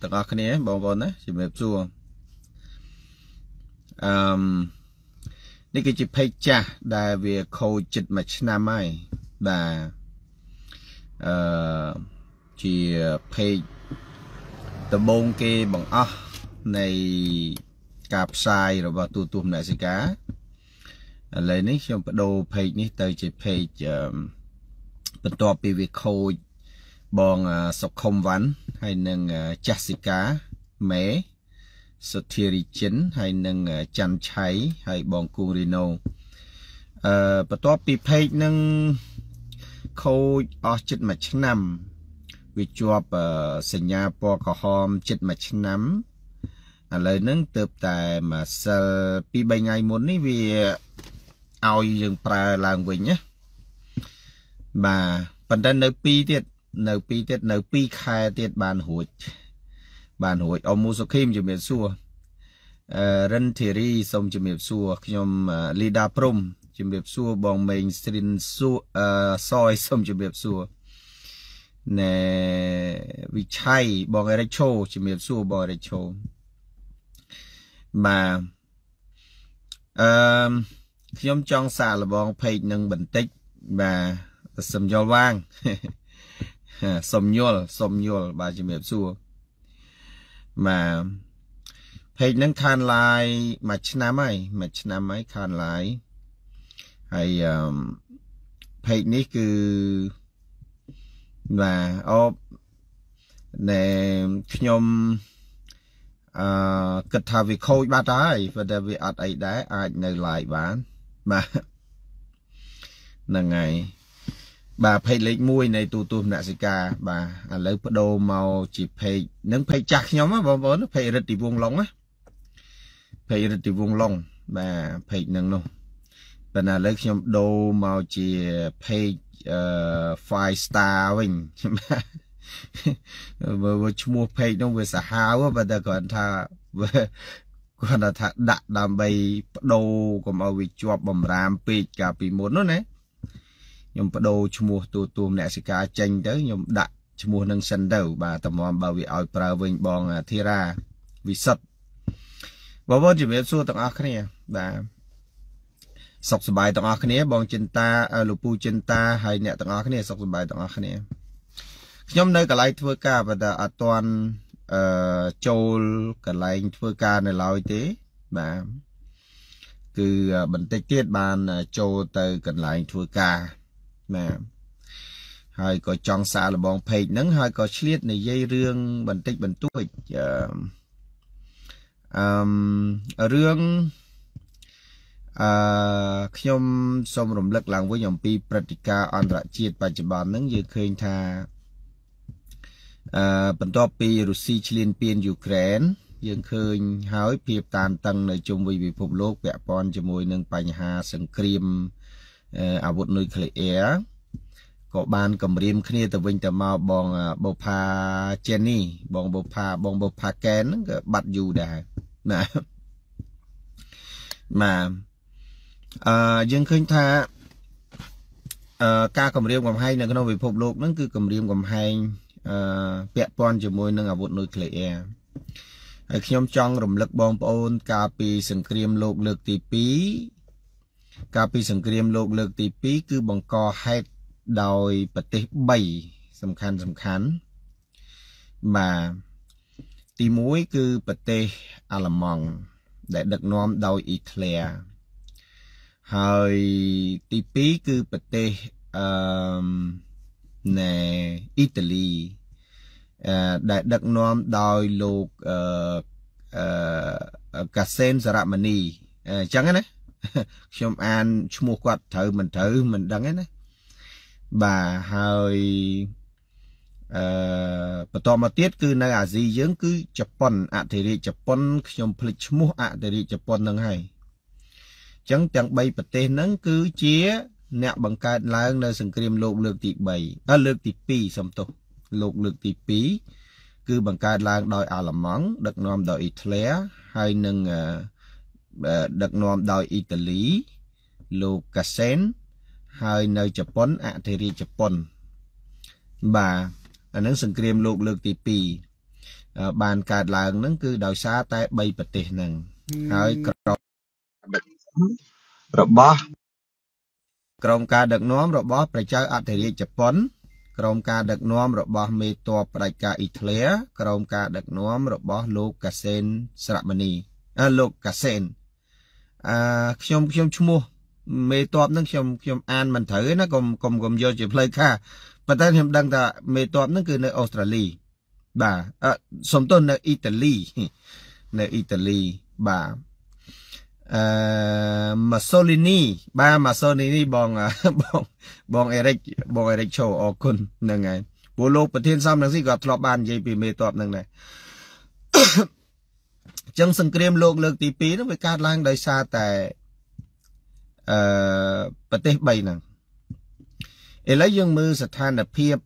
ទាំងអស់គ្នាបងប្អូនណាជំរាបសួរអឺមនេះគឺជាពេកចាស់ដែលវាខូចចិត្តមួយឆ្នាំហើយបាទអឺជាពេកដំបូងគេបង្អស់នៃការផ្សាយរបស់ទូទួលមនសិការឥឡូវនេះខ្ញុំបដូរពេកនេះទៅជាពេកបន្ទាប់ពីវាខូច បងសុខុមវ៉ាន់ហើយនឹងចាស់ស៊ីកាមេសុធារីចិនហើយនឹងច័ន្ទឆៃហើយបងគូរីណូអឺបន្ទាប់ពីពេកនឹងខូចអស់ជិតមួយឆ្នាំវាជាប់សញ្ញាពណ៌ក្រហមជិតមួយឆ្នាំឥឡូវហ្នឹងទៅតែមួយសិល2 3ថ្ងៃមុននេះវាឲ្យយើងប្រើឡើងវិញណាបាទប៉ុន្តែនៅ2ទៀត នៅ2ទៀតនៅ2ខែទៀតបានរួច បានរួចអមូសុខីមជំរាបសួរអឺរិនធីរីសូមជំរាបសួរខ្ញុំលីដាព្រំជំរាបសួរបងមេងស្រីនសួរអឺសយសូមជំរាបសួរណែវិឆ័យបងអេរិកឈូជំរាបសួរបងអេរិកឈូបាទអឺខ្ញុំចង់សាកល្បងពេកនឹងបន្តិចបាទសំយល់វាង សុំយល់សុំយល់បាទជំរាបសួរបាទពេកហ្នឹងខានឡាយមួយឆ្នាំហើយមួយឆ្នាំហើយខានឡាយហើយអឺពេកនេះគឺបាទអូណែខ្ញុំអឺគិតថាវាខូចបាត់ហើយប៉ុន្តែវាអត់អីដែរអាចនៅ live បានបាទហ្នឹងហើយ បាទเพจលេខ1នៃទូទួលមនសិការបាទឥឡូវបដូរមកជាเพจនឹងเพจចាស់ខ្ញុំបងប្អូនเพจរិទ្ធិវងឡុងណាเพจរិទ្ធិវងឡុងបាទเพจនឹងនោះប៉ុន្តែឥឡូវខ្ញុំដូរមកជាเพจអឺ five star វិញបាទឈ្មោះเพจនោះវាសាហាវប៉ុន្តែគាត់ថាគាត់ថាដាក់ដើម្បីបដូរកុំឲ្យវាជាប់បំរាមពេកកាលពីមុននោះណា ខ្ញុំបដូរឈ្មោះទូទួមអ្នកសិកាចេញទៅខ្ញុំដាក់ឈ្មោះនឹងសិនទៅបាទតម្រាំបើវាឲ្យប្រើវិញបងធីរ៉ាវិសុទ្ធបងប្អូនជំរាបសួរទាំងអស់គ្នាបាទសុខសប្បាយទាំងអស់គ្នា បងចិន្តាលោកពូចិន្តាហើយអ្នកទាំងអស់គ្នាសុខសប្បាយទាំងអស់គ្នាខ្ញុំនៅកន្លែងធ្វើការប៉ុន្តែអត់ទាន់អឺចូលកន្លែងធ្វើការនៅឡើយទេបាទគឺបន្តិចទៀតបានចូលទៅកន្លែងធ្វើការ បាទហើយក៏ចង់សារលបងពេកហ្នឹងហើយក៏ឆ្លៀតនិយាយរឿងបន្តិចបន្តួចអឺរឿងអឺខ្ញុំសូមរំលឹកឡើងវិញអំពីព្រឹត្តិការណ៍អន្តរជាតិបច្ចុប្បន្នហ្នឹងយើងឃើញថាអឺបន្ទាប់ពីរុស្ស៊ីឈ្លានពានយូក្រែនយើងឃើញហើយភាពតានតឹងនៅជុំវិញពិភពលោកពាក់ព័ន្ធជាមួយនឹងបញ្ហាសង្គ្រាមអា វុធនុយក្លេអ៊ែរក៏បានគម្រាមគ្នាទៅវិញទៅមកបងបូផាចេនីបងបូផាបងបូផាកែនហ្នឹងក៏បាត់យូរដែរណាបាទអឺយើងឃើញថាអឺការគម្រាមកំហែងនៅក្នុងពិភពលោកហ្នឹងគឺគម្រាមកំហែងអឺពាក់ព័ន្ធជាមួយនឹងអាវុធនុយក្លេអ៊ែរហើយខ្ញុំចង់រំលឹកបងប្អូន កាលពីសង្គ្រាមលោកលើកទី2 កាលពីសង្គ្រាមលោកលើកទី2គឺបង្កហេតុដោយប្រទេស3សំខាន់សំខាន់បាទទី1គឺប្រទេសអាល្លឺម៉ង់ដែលដឹកនាំដោយអ៊ីតលីហើយទី2គឺប្រទេសអឺណែអ៊ីតាលីអឺដែលដឹកនាំដោយលោកអឺអឺកាសែនសារមនីអញ្ចឹងណា ខ្ញុំអានឈ្មោះគាត់ត្រូវមិនត្រូវមិនដឹងទេណាបាទហើយអឺបន្តមកទៀតគឺនៅអាស៊ីយើងគឺជប៉ុនអធិរាជជប៉ុនខ្ញុំភ្លេចឈ្មោះអធិរាជជប៉ុននឹងហើយអញ្ចឹងទាំង3ប្រទេសហ្នឹងគឺជាអ្នកបង្កើតឡើងនៅសង្គ្រាមលោកលើកទី3អើលើកទី2សំទោសលោកលើកទី2គឺបង្កើតឡើងដោយអាល្លឺម៉ង់ដឹកនាំដោយអ៊ីតាលីហើយនឹង ដឹកនាំដោយអ៊ីតាលីលោកកាសែនហើយនៅជប៉ុនអធិរាជជប៉ុន បាទអានឹងសង្គ្រាមលោកលើកទី2បានកើតឡើងហ្នឹងគឺដោយសារតែ3ប្រទេសហ្នឹងហើយក្រុមរបស់ក្រុមការដឹកនាំរបស់ព្រះចៅអធិរាជជប៉ុនក្រុមការដឹកនាំរបស់មេតបផ្ដាច់ការអ៊ីតាលីក្រុមការដឹកនាំរបស់លោកកាសែនស្រមនីអើលោកកាសែន អឺខ្ញុំខ្ញុំឈ្មោះមេតបនឹងខ្ញុំខ្ញុំអានមិនត្រូវទេណាកុំកុំកុំយកជាផ្លូវខាប៉ុន្តែខ្ញុំដឹងថាមេតបនឹងគឺនៅអូស្ត្រាលីបាទអឺសំទោសនៅអ៊ីតាលីនៅអ៊ីតាលីបាទអឺម៉ាសូលីនីបាទម៉ាសូលីនីបងបងបងអេរិចបងអេរិចឈោអរគុណហ្នឹងហើយព្រោះលោកប្រធានសំនឹងស៊ីក៏ធ្លាប់បាននិយាយពីមេតបហ្នឹងដែរ ចឹងសង្គ្រាមលោកលើកទី2ហ្នឹងវាកើតឡើងដោយសារតែអឺប្រទេស3ហ្នឹងឥឡូវយើងមើលស្ថានភាព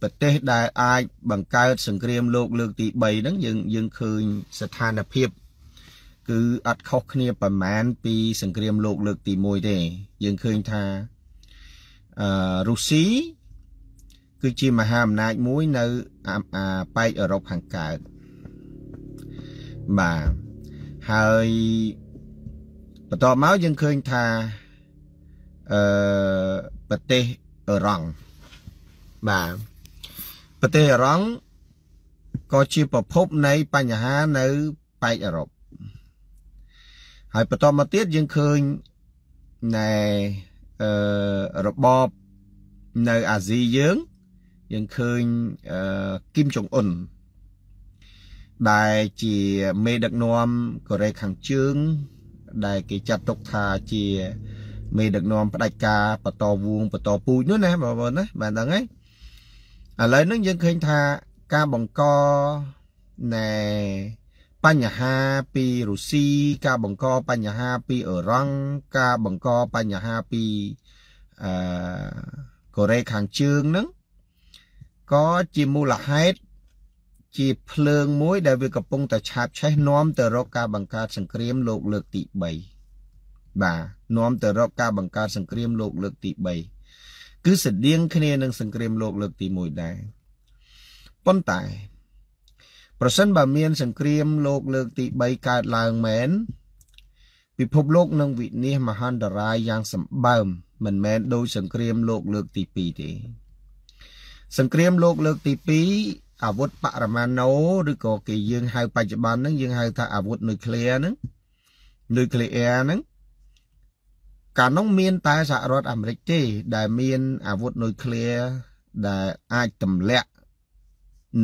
ប្រទេសដែលអាចបង្កើតសង្គ្រាមលោកលើកទី3ហ្នឹងយើងយើងឃើញស្ថានភាពគឺអត់ខុសគ្នាប្រមាណពីសង្គ្រាមលោកលើកទី1ទេ យើងឃើញថាអឺរុស្ស៊ីគឺជាមហាអំណាចមួយនៅប៉ែកអឺរ៉ុបខាងកើត បាទហើយបន្ទាប់មកយើងឃើញថាអឺប្រទេសអឺរ៉ង់បាទប្រទេសអឺរ៉ង់ក៏ជាប្រភពនៃបញ្ហានៅប៉ែកអឺរ៉ុបហើយបន្តមកទៀតយើងឃើញណែអឺរបបនៅអាស៊ីយើងយើងឃើញអឺគីមចុងអ៊ុន ដែលជាមេដឹកនាំកូរ៉េខាងជើង ដែលគេចាត់ទុកថាជាមេដឹកនាំផ្ដាច់ការបតវងបតពូជនោះណាបងប្អូនណាបានដឹងហើយឥឡូវហ្នឹងយើងឃើញថាការបង្កណែបញ្ហាពីរុស្ស៊ីការបង្កបញ្ហាពីអឺរ៉ង់ការបង្កបញ្ហាពីអឺកូរ៉េខាងជើងហ្នឹងក៏ជាមូលហេតុ ជាភ្លើងមួយដែលវាកំពុងតែឆាបឆេះនាំទៅរកការបង្កើតសង្គ្រាមលោកលើកទី3បាទនាំទៅរកការបង្កើតសង្គ្រាមលោកលើកទី3គឺស្តៀងគ្នានឹងសង្គ្រាមលោកលើកទី1ដែរប៉ុន្តែប្រសិនបើមានសង្គ្រាមលោកលើកទី3កើតឡើងមែនពិភពលោកនឹងវិនាសមហន្តរាយយ៉ាងសម្បើមមិនមែនដោយសង្គ្រាមលោកលើកទី2ទេសង្គ្រាមលោកលើកទី2 អាវុធបរមាណូឬក៏គេយើងហៅបច្ចុប្បន្នហ្នឹងយើងហៅថាអាវុធនុយក្លេអ៊ែរហ្នឹងនុយក្លេអ៊ែរហ្នឹងកាលនោះមានតែសហរដ្ឋអាមេរិកទេ ដែលមានអាវុធនុយក្លេអ៊ែរដែលអាចទម្លាក់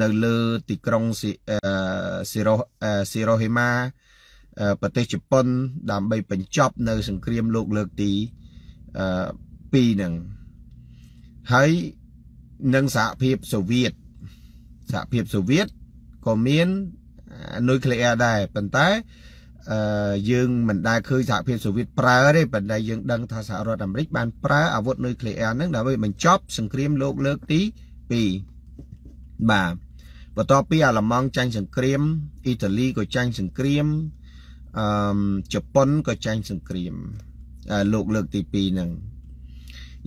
នៅលើទីក្រុងស៊ីរ៉ូស៊ីរ៉ូហេម៉ាប្រទេសជប៉ុន ដើម្បីបញ្ចប់នៅសង្គ្រាមលោកលើកទី2ហ្នឹងហើយនឹងសហភាពសូវៀត សហភាពសូវៀតក៏មាននុយក្លេអ៊ែរដែរប៉ុន្តែអឺយើងមិនដែលឃើញសហភាពសូវៀតប្រើទេប៉ុន្តែយើងដឹងថាសហរដ្ឋអាមេរិកបានប្រើអាវុធនុយក្លេអ៊ែរហ្នឹងដើម្បីបញ្ចប់សង្គ្រាមលោកលើកទី2បាទបន្ទាប់ពីអាល្លឺម៉ង់ចាញ់សង្គ្រាមអ៊ីតាលីក៏ចាញ់សង្គ្រាមអឺជប៉ុនក៏ចាញ់សង្គ្រាមលោកលើកទី2ហ្នឹង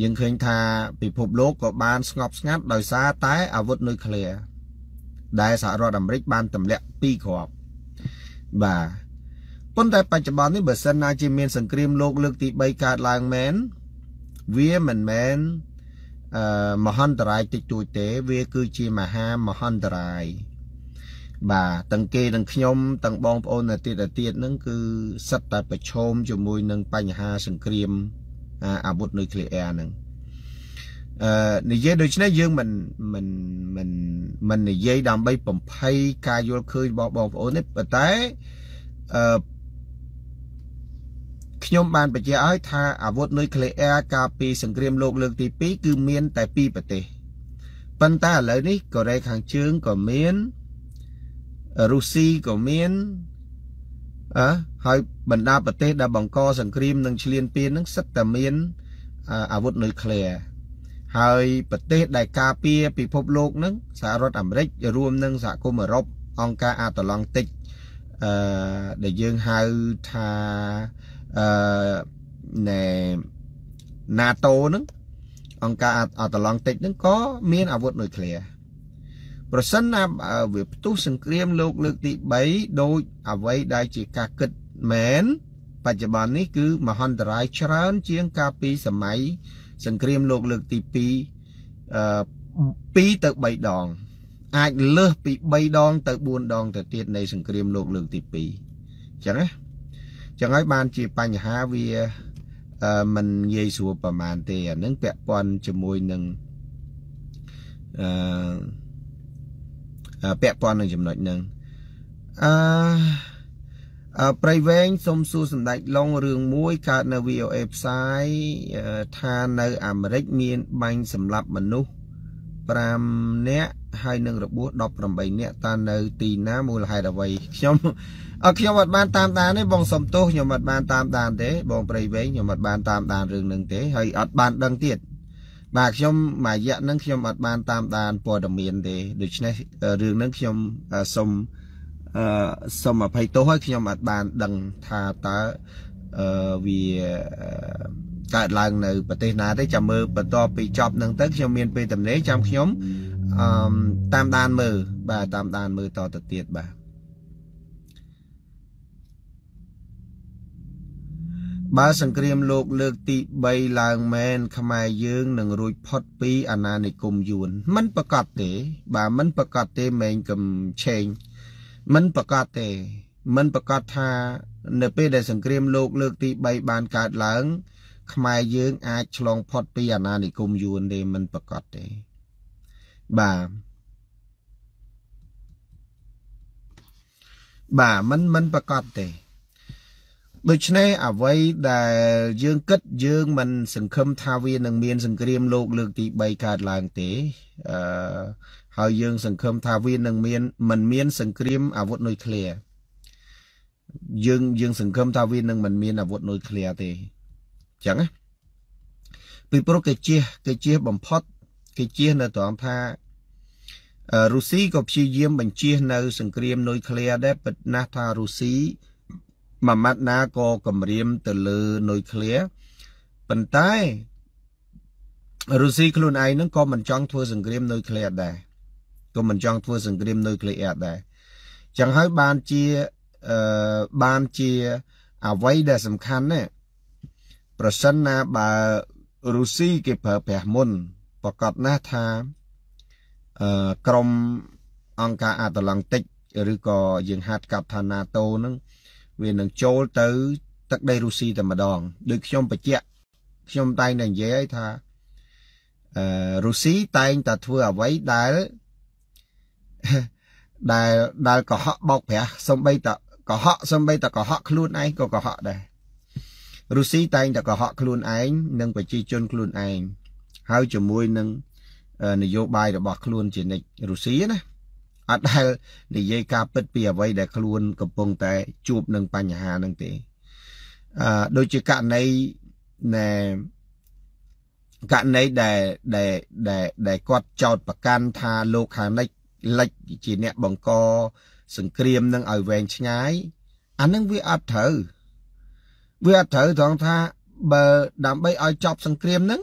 យើងឃើញថាពិភពលោកក៏បានស្ងប់ស្ងាត់ដោយសារតែអាវុធនុយក្លេអ៊ែរ ដែលសហរដ្ឋអាមេរិកបានទម្លាក់ពីរគ្រាប់បាទប៉ុន្តែបច្ចុប្បន្ននេះបើសិនណាជាមានសង្គ្រាមលោកលើកទី3កើតឡើងមែនវាមិនមែនអឺមហន្តរាយតិចតួចទេ វាគឺជាមហាមហន្តរាយបាទទាំងគេទាំងខ្ញុំទាំងបងប្អូនទៅទៀតទៅទៀតហ្នឹងគឺសិតតែប្រឈមជាមួយនឹងបញ្ហាសង្គ្រាមអាវុធនុយក្លេអ៊ែរហ្នឹង អឺនិយាយដូច្នេះយើងមិនមិនមិនមិននិយាយដើម្បីបំភ័យការយល់ឃើញរបស់បងប្អូនទេប៉ុន្តែអឺខ្ញុំបានបញ្ជាក់ឲ្យថាអាវុធនុយក្លេអ៊ែរកាលពីសង្គ្រាមលោកលើកទី2គឺមានតែពីរប្រទេសប៉ុន្តែឥឡូវនេះកូរ៉េខាងជើងក៏មានរុស្ស៊ីក៏មានអើហើយបណ្ដាប្រទេសដែលបង្កសង្គ្រាមនិងឈ្លានពាននឹងសិតតែមានអាវុធនុយក្លេអ៊ែរ ហើយប្រទេសដែលការពារពិភពលោកនឹងសហរដ្ឋអាមេរិករួមនឹងសហគមន៍អឺរ៉ុបអង្គការអាតឡង់តិកអឺដែលយើងហៅថាអឺណែ NATO ហ្នឹងអង្គការអាតឡង់តិចហ្នឹងក៏មានអាវុធនុយក្លេអ៊ែរប្រសិនណាវាផ្ទុះសង្គ្រាមលោកលើកទី3ដោយអ្វីដែលជាការគិតមែនបច្ចុប្បន្ននេះគឺមហន្តរាយច្រើនជាងកាលពីសម័យ សង្គ្រាមលោកលើកទី2អឺ2ទៅ3ដង អាចលើសពី3ដង ទៅ4ដងទៅទៀតនៃសង្គ្រាមលោកលើកទី2អញ្ចឹងណាចឹងហើយបានជាបញ្ហាវាអឺมันងាយស្រួលប្រហែលទេអានឹងពាក់ព័ន្ធជាមួយនឹងអឺពាក់ព័ន្ធនឹងចំណុចហ្នឹងអឺអឺ ប្រៃវែងសុំសួរសម្ដេចឡុងរឿងមួយកើតនៅ VOA ផ្សាយថានៅអាមេរិកមានបាញ់សម្លាប់មនុស្ស5នាក់ហើយនឹងរបួស18នាក់តើនៅទីណាមូលហេតុអ្វីខ្ញុំអខ្ញុំអត់បានតាមដានទេបងសុំទោសខ្ញុំអត់បានតាមដានទេបងប្រៃវែងខ្ញុំអត់បានតាមដានរឿងនឹងទេហើយអត់បានដឹងទៀតបាទខ្ញុំមួយរយៈហ្នឹងខ្ញុំអត់បានតាមដានព័ត៌មានទេដូច្នេះរឿងហ្នឹងខ្ញុំសុំ អឺសុំអភ័យទោសហើយខ្ញុំអត់បានដឹងថាតើអឺវាកើតឡើងនៅប្រទេសណាទេចាំមើលបន្ទាប់ពីចប់នឹងទៅខ្ញុំមានពេលទំនេរចាំខ្ញុំអឺតាមដានមើលបាទតាមដានមើលតទៅទៀតបាទបើសង្គ្រាមលោកលើកទី3ឡើងមែនខ្មែរយើងនឹងរួចផុតពីអាណានិគមយួនមិនប្រកាសទេ បាទមិនប្រកាសទេម៉េងកំឆេង មិនប្រកាសទេមិនប្រកាសថានៅពេលដែលសង្គ្រាមលោកលើកទី3បានកើតឡើង ខ្មែរយើងអាចឆ្លងផុតពីអាណានិគមយួនទេមិនប្រកាសទេបាទបាទមិនមិនប្រកាសទេ ដូច្នេះអ្វីដែលយើងគិតយើងមិនសង្ឃឹមថាវានឹងមានសង្គ្រាមលោកលើកទី3កើតឡើងទេអឺហើយយើងសង្ឃឹមថាវានឹងមានមិនមានសង្គ្រាមអាវុធនុយក្លេអ៊ែរយើងយើងសង្ឃឹមថាវានឹងមិនមានអាវុធនុយក្លេអ៊ែរទេអញ្ចឹងណាពីព្រោះគេជះគេជះបំផុតគេជះនៅត្រង់ថារុស្ស៊ីក៏ព្យាយាមបញ្ជះនៅ សង្គ្រាមនុយក្លេអ៊ែរដែរពិតណាស់ថារុស្ស៊ី មួយម៉ាត់ណាក៏គម្រាមទៅលើនុយក្លេអ៊ែរប៉ុន្តែរុស្ស៊ីខ្លួនឯងហ្នឹងក៏មិនចង់ធ្វើសង្គ្រាមនុយក្លេអ៊ែរដែរក៏មិនចង់ធ្វើសង្គ្រាមនុយក្លេអ៊ែរដែរចឹងហើយបានជាអឺបានជាអ្វីដែលសំខាន់ណាប្រសិនណាបើរុស្ស៊ីគេប្រើប្រាស់មុនប្រកាសណាស់ថាអឺក្រមអង្គការអាតឡង់តិកឬក៏យើងហៅកាត់ថា NATO ហ្នឹង វានឹងចូលទៅទឹកដីរុស្ស៊ីតែម្ដងដូចខ្ញុំបញ្ជាក់ខ្ញុំតែងតែនិយាយឲ្យថាអឺរុស្ស៊ីតែងតែធ្វើអ្វីដែលដែលដែលកុហកបោកប្រាស់សំបីតកុហកសំបីតកុហកខ្លួនឯងក៏កុហកដែររុស្ស៊ីតែងតែកុហកខ្លួនឯងនិងប្រជាជនខ្លួនឯងហើយជាមួយនឹងនយោបាយរបស់ខ្លួនជានិច្ចរុស្ស៊ីណា អត់ដែលនិយាយការពិតពីអ្វីដែលខ្លួនកំពុងតែជួបនឹងបញ្ហានឹងទេអឺដូចជាករណីណែករណីដែលដែលដែលដែលគាត់ចោទប្រកាន់ថាលោកខាងនេះលិចជាអ្នកបង្កសង្គ្រាមនឹងឲ្យវែងឆ្ងាយអានឹងវាអត់ត្រូវវាអត់ត្រូវត្រង់ថាបើដើម្បីឲ្យចប់សង្គ្រាមនឹង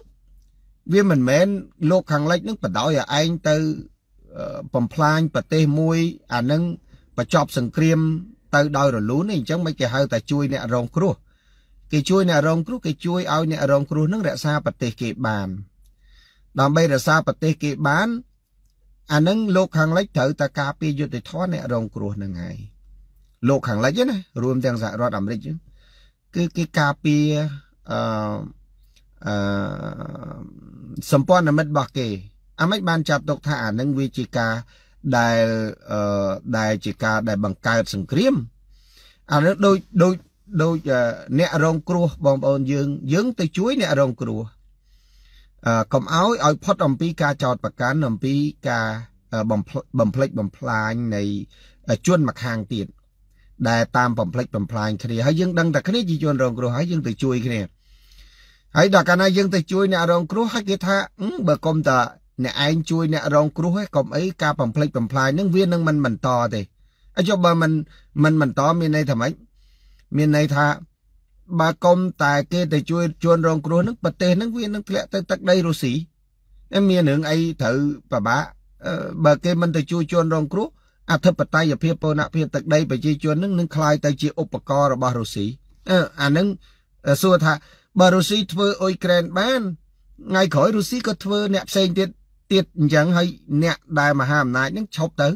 វាមិនមែនលោកខាងលិចនឹងបដ ாய் ឲ្យឯងទៅ បំផ្លាញប្រទេសមួយអានឹងបញ្ចប់សង្គ្រាមទៅដោយរលូននេះអញ្ចឹងមិនគេហៅតែជួយអ្នករងគ្រោះគេជួយអ្នករងគ្រោះគេជួយឲ្យអ្នករងគ្រោះនឹងរក្សាប្រទេសគេបានដើម្បីរក្សាប្រទេសគេបានអានឹងលោកខាងលិចត្រូវតែការពារយុទ្ធធនអ្នករងគ្រោះនឹងហើយលោកខាងលិចណារួមទាំងសហរដ្ឋអាមេរិកគឺគេការពារអឺអឺសម្ព័ន្ធមិត្តរបស់គេ អាម៉េចបានចាត់ទុកថាអានឹងវាជាការដែលអឺដែលជាការដែលបង្កើតសង្គ្រាមអានេះដូចដូចដូចអ្នករងគ្រោះបងប្អូនយើងយើងទៅជួយអ្នករងគ្រោះអឺកុំឲ្យឲ្យផុតអំពីការចោតប្រកាន់អំពីការបំផ្លិចបំផ្លាញនៃជនម្ខាងទៀតដែលតាមបំផ្លិចបំផ្លាញគ្នាហើយយើងដឹងតែគ្នាជាជនរងគ្រោះហើយយើងទៅជួយគ្នាហើយដល់កាលណាយើងទៅជួយអ្នករងគ្រោះហើយគេថាបើកុំតា អ្នកឯងជួយអ្នករងគ្រោះឯងកុំអីការបំភ្លេចបំផ្លាញនឹងវានឹងមិនបន្តទេអញ្ចឹងបើមិនមិនបន្តមានន័យថាម៉េចមានន័យថាបើកុំតែគេទៅជួយជួនរងគ្រោះនឹងប្រទេសនឹងវានឹងធ្លាក់ទៅទឹកដីរុស្ស៊ីមានរឿងអីត្រូវប្របា បើគេមិនទៅជួយជនរងគ្រោះអធិបតេយ្យភាពពូនភាពទឹកដីប្រជាជននឹងនឹងคล้ายទៅជាឧបករណ៍របស់រុស្ស៊ីអានឹងសួរថាបើរុស្ស៊ីធ្វើអ៊ុយក្រែនបានថ្ងៃក្រោយរុស្ស៊ីក៏ធ្វើអ្នកផ្សេងទៀត ទៀតអញ្ចឹងហើយអ្នកដែលមហាអំណាចនឹងឈប់ទៅ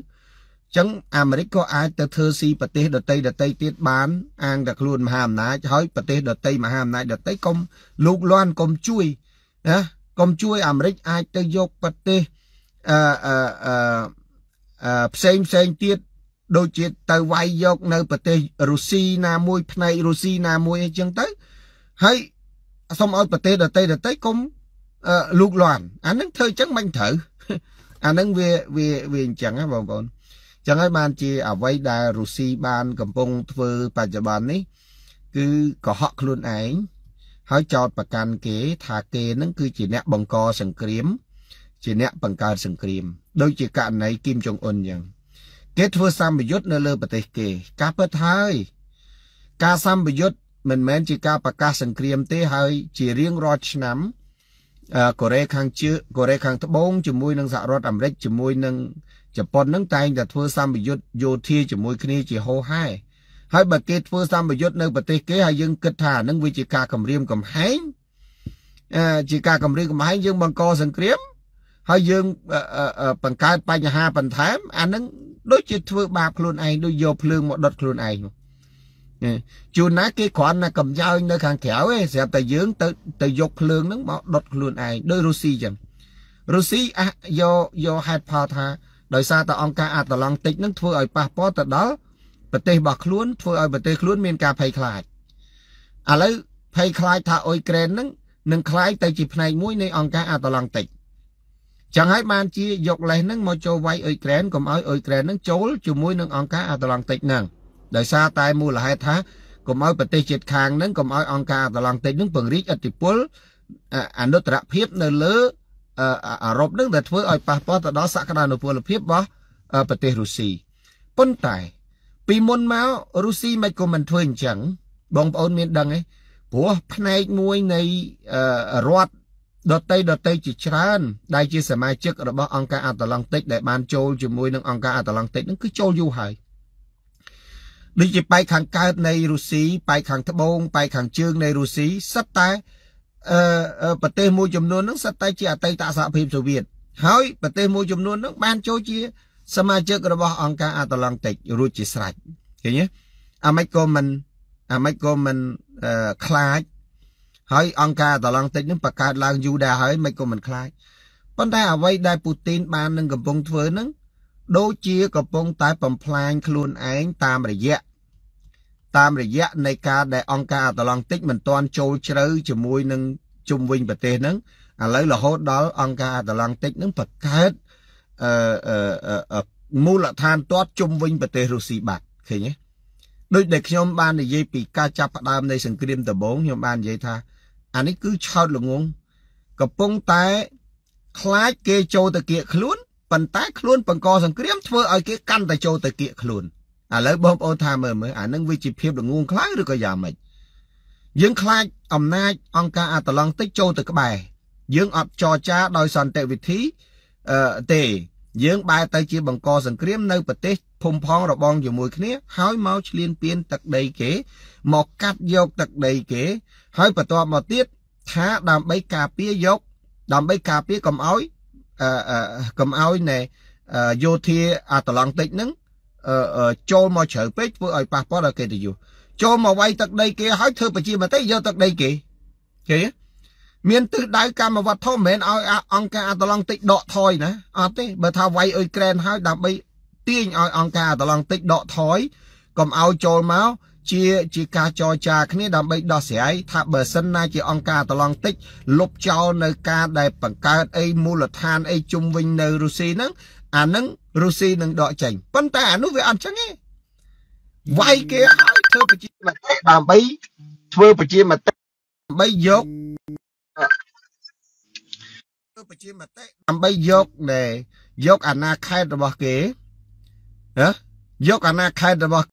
ចឹងអាមេរិកក៏អាចទៅធ្វើស៊ីប្រទេសដតីដតីទៀតបានអាងតែខ្លួនមហាអំណាចហើយប្រទេសដតីមហាអំណាចដតីកុំលូកលាន់កុំជួយណាកុំជួយអាមេរិកអាចទៅយកប្រទេសអឺអឺអឺផ្សេងផ្សេងទៀតដូចជាទៅវាយយកនៅប្រទេសរុស្ស៊ីណាមួយផ្នែករុស្ស៊ីណាមួយអីចឹងទៅហើយសូមឲ្យប្រទេសដតីដតីកុំ លូកលាន់អានឹងធ្វើចឹងមិនត្រូវអានឹងវាវាវាអញ្ចឹងណាបងប្អូនចឹងហើយបានជាអ្វីដែលរុស្ស៊ីបានកំពុងធ្វើបច្ចុប្បន្ននេះ គឺកុហកខ្លួនឯងហើយចោតប្រកាន់គេថាគេនឹងគឺជាអ្នកបង្កសង្គ្រាម ជាអ្នកបង្កើតសង្គ្រាម ដូចជាករណីគីមចុងអ៊ុនអញ្ចឹងគេធ្វើសម្ពយុទ្ធនៅលើប្រទេសគេ ការពិតហើយការសម្ពយុទ្ធមិនមែនជាការប្រកាសសង្គ្រាមទេហើយជារៀងរាល់ឆ្នាំ កូរ៉េខាងជើកូរ៉េខាងត្បូងជាមួយនឹងសហរដ្ឋអាមេរិកជាមួយនឹងជប៉ុននឹងតែងតែធ្វើសម្ពយុទ្ធយោធាជាមួយគ្នាជាហោហែហើយបើគេធ្វើសម្ពយុទ្ធនៅប្រទេសគេហើយយើងគិតថានឹងវាជាការគម្រាមកំហែងអឺជាការគម្រាមកំហែងយើងបង្កសង្គ្រាមហើយយើងបង្កើតបញ្ហាបន្ថែមអានឹងដូចជាធ្វើបាបខ្លួនឯងដូចយកភ្លើងមកដុតខ្លួនឯង ជួនណាគេគ្រាន់តែកំយើញនៅខាងក្រៅឯងស្រាប់តែយើងទៅទៅយកភ្លើងហ្នឹងមកដុតខ្លួនឯងដោយរុស្ស៊ីចឹងរុស្ស៊ីអះយកយកហេតុផលថាដោយសារតែអង្គការអាតឡង់តិចហ្នឹងធ្វើឲ្យប៉ះពាល់ទៅដល់ប្រទេសរបស់ខ្លួនធ្វើឲ្យប្រទេសខ្លួនមានការភ័យខ្លាចឥឡូវភ័យខ្លាចថាអ៊ុយក្រែនហ្នឹងនឹងខ្លាយទៅជាផ្នែកមួយនៃអង្គការអាតឡង់តិចចឹងហើយបានជាយកលេសហ្នឹងមកចូលវាយអ៊ុយក្រែនកុំឲ្យអ៊ុយក្រែនហ្នឹងចូលជាមួយនឹងអង្គការអាតឡង់តិចហ្នឹង ដោយសារតែមូលហេតុថាកុំឲ្យប្រទេសជិតខាងហ្នឹងកុំឲ្យអង្គការអាតឡង់តិចហ្នឹងពង្រីកឥទ្ធិពលអនុត្តរភាពនៅលើអឺរ៉ុបនឹងដែលធ្វើឲ្យប៉ះពាល់ទៅដល់សក្តានុពលភាពរបស់ប្រទេសរុស្ស៊ីប៉ុន្តែ ពីមុនមករុស្ស៊ីមិនក៏មិនធ្វើអញ្ចឹងបងប្អូនមានដឹងទេព្រោះផ្នែកមួយនៃរដ្ឋដតីដតីជាច្រើន ដែលជាសមាជិករបស់អង្គការអាតឡង់តិចដែលបានចូលជាមួយនឹងអង្គការអាតឡង់តិចនឹងគឺចូលយូរហើយ ដូចជាបែកខាងកើតនៃរុស្ស៊ីបែកខាងត្បូងបែកខាងជើងនៃរុស្ស៊ីសិតតែអឺប្រទេសមួយចំនួនហ្នឹងសិតតែជាអតីតសហភាពសូវៀតហើយប្រទេសមួយចំនួនហ្នឹងបានចូលជា សមាជិករបស់អង្គការអាតឡង់តិចរួចជាស្រេចឃើញទេអាម៉េចក៏មិនអាម៉េចក៏មិនខ្លាចហើយអង្គការអាតឡង់តិចនឹងបង្កើតឡើងយូរដែរហើយមិនក៏មិនខ្លាចប៉ុន្តែអ្វីដែលពូទីនបាននឹងកំពុងធ្វើហ្នឹងដូចជាកំពុងតែបំផ្លាញខ្លួនឯងតាមរយៈ តាមរយៈនៃការដែលអង្គការអាតឡង់តិចមិនទាន់ចូលជ្រៅជាមួយនឹងជុំវិញប្រទេសហ្នឹងឥឡូវរហូតដល់អង្គការអាតឡង់តិចហ្នឹងបង្កើតអឺមូលដ្ឋានទាត់ជុំវិញប្រទេសរុស្ស៊ីបាត់ឃើញទេដូចដែលខ្ញុំបាននិយាយពីការចាប់ផ្ដើមនៃសង្គ្រាមដំបូងខ្ញុំបាននិយាយថាអានេះគឺឆោតល្ងងកំពុងតែខ្លាចគេចូលទៅគៀកខ្លួនប៉ុន្តែខ្លួនបង្កសង្គ្រាមធ្វើឲ្យគេកាន់តែចូលទៅគៀកខ្លួន ឥឡូវបងប្អូនថាមើលមើលអានឹងវាជាភាពល្ងងខ្លាំងឬក៏យ៉ាងម៉េចយើងខ្លាចអំណាចអង្គការអាតឡង់តិចចូលទៅក្បែរយើងអត់ចរចាដោយសន្តិវិធីអឺទេយើងបែរទៅជាបង្កសង្គ្រាមនៅប្រទេសភូមិផងរបងជាមួយគ្នាហើយមកឈ្លានពានទឹកដីគេមកកាត់យកទឹកដីគេ ហើយបន្ទាប់មកទៀតថាដើម្បីការពារយក ដើម្បីការពារកុំឲ្យអឺកុំឲ្យណែយោធាអាតឡង់តិចហ្នឹង ចូលមកជ្រៅពេកធ្វើឲ្យប៉ះពាល់ដល់កិត្តិយសចូលមកវាយទឹកដីគេហើយធ្វើប្រជាមតិយកទឹកដីគេឃើញមានទិសដៅកម្មវត្ថុមិនមែនឲ្យអង្គការអតឡង់តិចដកថយណាអត់ទេបើថាវាយអ៊ុយក្រែនហើយដើម្បីទាញឲ្យអង្គការអតឡង់តិចដកថយកុំឲ្យចូលមកជាជាការចរចាគ្នាដើម្បីដោះស្រាយថាបើសិនណាជាអង្គការតឡង់តិចលុបចោលនៅការដែលបង្កើតអីមូលដ្ឋានអីជុំវិញនៅរុស្ស៊ីហ្នឹងអានឹង រុស្ស៊ីនឹងដកចេញប៉ុន្តែអានោះវាអត់ចឹងទេវាយគេឲ្យធ្វើប្រជាមតិដើម្បីធ្វើប្រជាមតិដើម្បីយកធ្វើប្រជាមតិដើម្បីយកណែយកអាណាខេត្តរបស់គេហ៎យកអាណាខេត្តរបស់